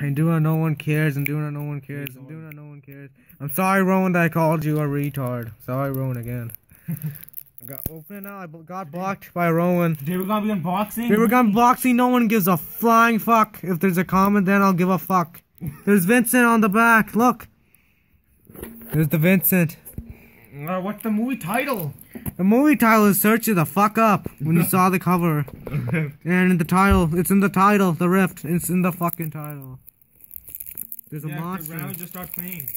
I'm doing it, no one cares. I'm doing it, no one cares. I'm doing it, no one cares. I'm sorry, Rowan, that I called you a retard. Sorry, Rowan, again. I got open now. I got blocked by Rowan. Today we're gonna be unboxing. They were gun boxing. No one gives a flying fuck. If there's a comment, then I'll give a fuck. There's Vincent on the back. Look. There's the Vincent. Uh, what's the movie title? The movie title is Search It the Fuck Up when you saw the cover. And in the title, it's in the title, The Rift. It's in the fucking title. There's a yeah, monster. The round just start playing.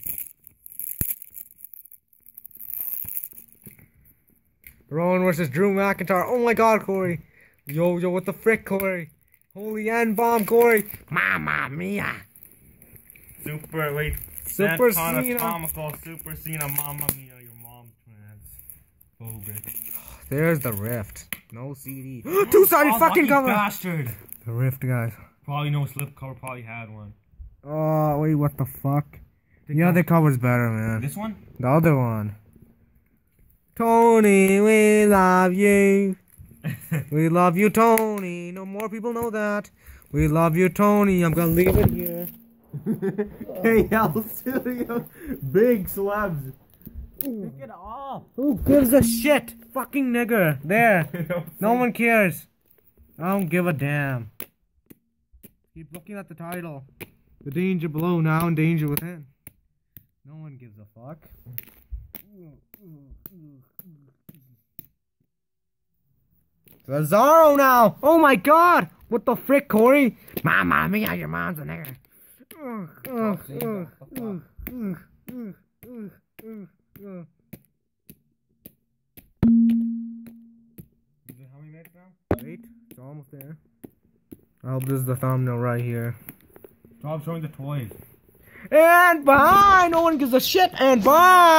Rowan versus Drew McIntyre. Oh my god, Corey. Yo, yo, what the frick, Corey? Holy N bomb, Corey. Mamma mia. Super wait. Super Cena. comical Super Cena Mamma Mia trans. Phobic. There's the Rift. No CD. Two sided Oh, fucking cover. bastard. The Rift, guys. Probably no slip cover. Probably had one. Oh, wait, what the fuck? The other cover's better, man. This one? The other one. Tony, we love you. we love you, Tony. No more people know that. We love you, Tony. I'm gonna leave it here. KL Studio. Big celebs. Pick it off. Who gives a shit? Fucking nigger. There. No one cares. I don't give a damn. Keep looking at the title. The danger below, now and danger within. No one gives a fuck. Cesaro now! Oh my god! What the frick, Corey? Mamma mia, your mom's a nigger. Ugh. How many minutes now? Wait, it's almost there. I hope this is the thumbnail right here. Stop showing the toys. And bye! No one gives a shit, and bye!